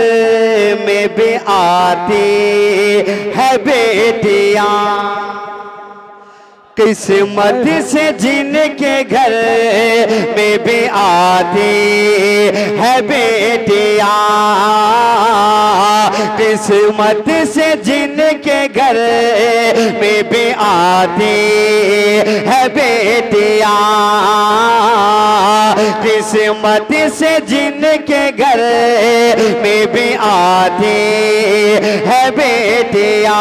में भी आती है बेटिया। किस्मत से जिनके घर में भी आती है बेटिया। किस्मत से जिनके घर में भी आती है बेटिया। किस्मत से जिनके घर में भी आती है बेटिया।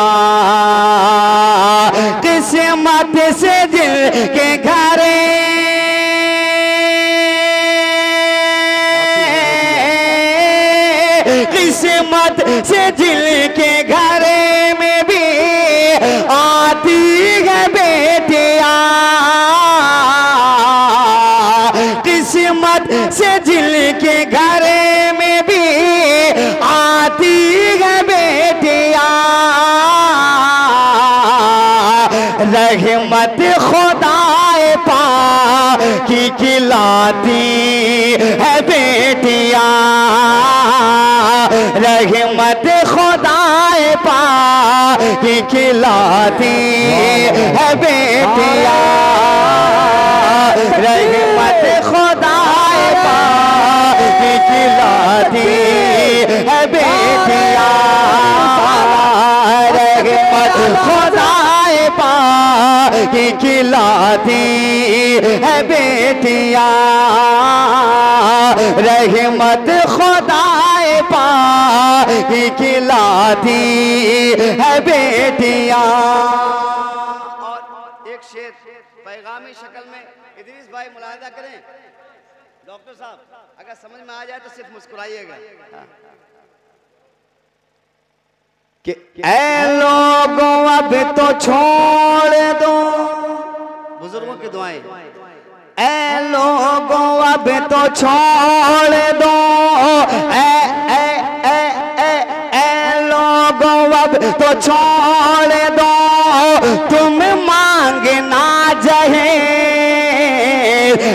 किस्मत से दिल के घरे। किस्मत से दिल के घरे में रहमत खुदाए पा की खिलाती है बेटिया। रहमत खुदाए पा की खिलाती। खिलाती है बेटिया। रहमत खुदाए पा खिलाती है बेटिया। और एक शेर पैगामी शक्ल में इदरीस भाई मुलाहिदा करें। डॉक्टर साहब, अगर समझ में आ जाए तो सिर्फ़ मुस्कुराइएगा। ऐ लोगों, अब तो छोड़ दो। लोगों अब तो छोड़ दो। ऐ ऐ ऐ ऐ ऐ लोगों अब तो छोड़ दो। तुम मांगना जहे।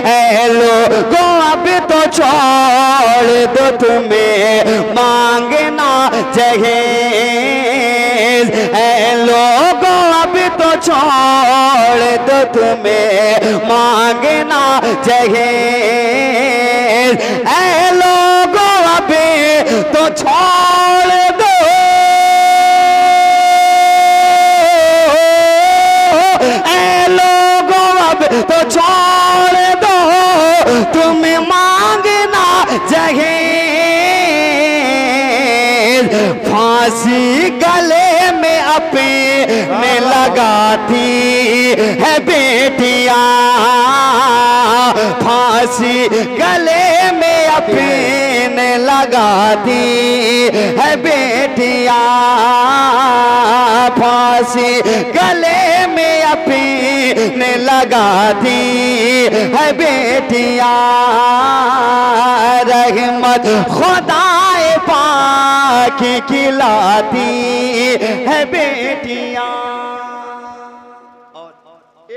ऐ लोगों अब तो छोड़ दो। तुम्हें मांगना तो छोड़ दो तुम्हें मांगना जहेज ऐ लोगों अब तो छोड़ दो। ऐ लोगों, अब तो छोड़ दो। तुम्हें मांगना जहेज फांसी गले में अपने लगाती है बेटिया। फांसी गले में अपने लगाती है बेटिया। फांसी गले में अपने लगाती है बेटिया। रहमत खुदाए पाकी खिलाती है बेटियाँ।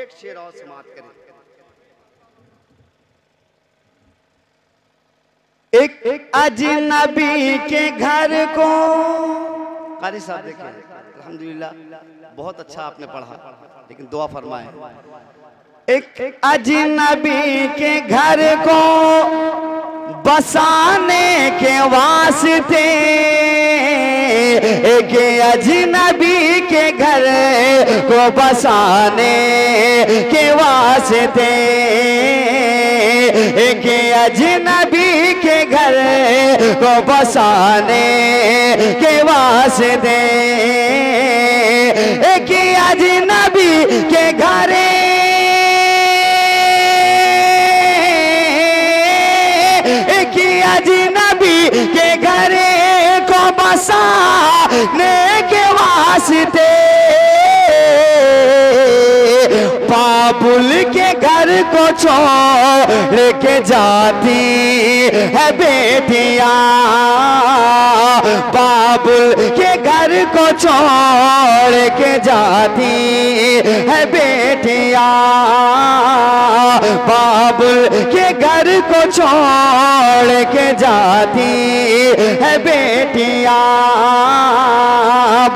एक शेर और समाप्त करें। एक, एक अजनबी के घर को कारी साहब देखिए अल्हम्दुलिल्लाह बहुत अच्छा आपने पढ़ा लेकिन दुआ फरमाए। एक, अजनबी के घर को बसाने के वास्ते एक अजनबी के घर को बसाने के वास्ते। एक अजनबी के घर को बसाने के वास्ते। एक अजनबी के वास्ते बाबुल के घर को छोड़ के जाती है बेटिया। बाबुल के घर को छोड़ के जाती है बेटिया। बाबुल के घर को छोड़ के जाती है बेटिया।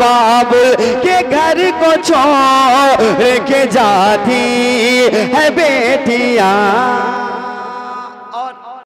बाबुल के घर को छोड़ के जाती है बेटिया।